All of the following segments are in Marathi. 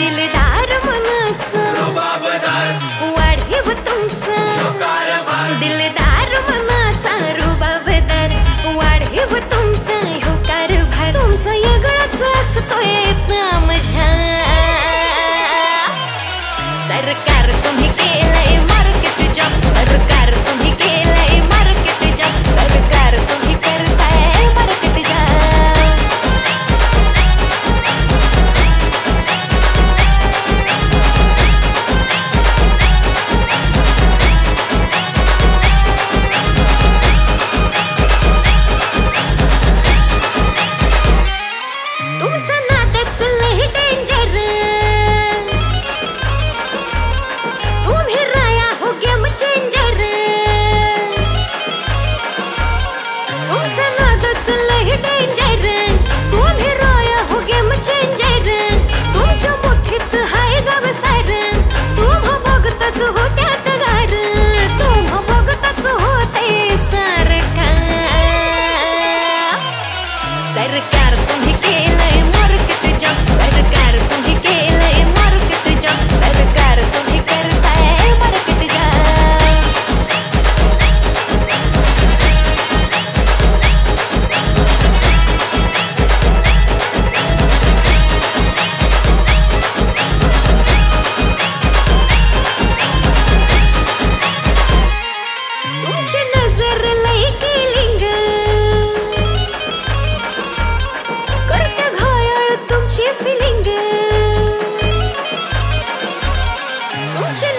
दिलदार मनाचं. वाढीव तुमचं. दिलदार मनाचा.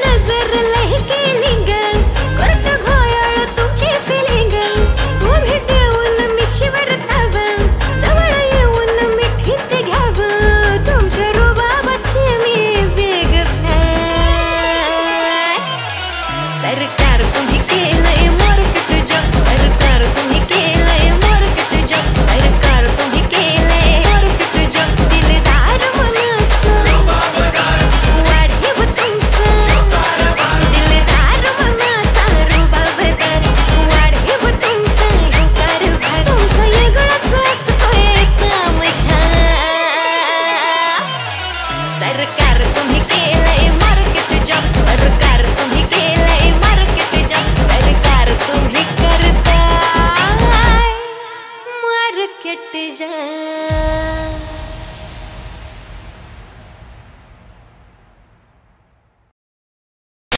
नज़र लहके लिंग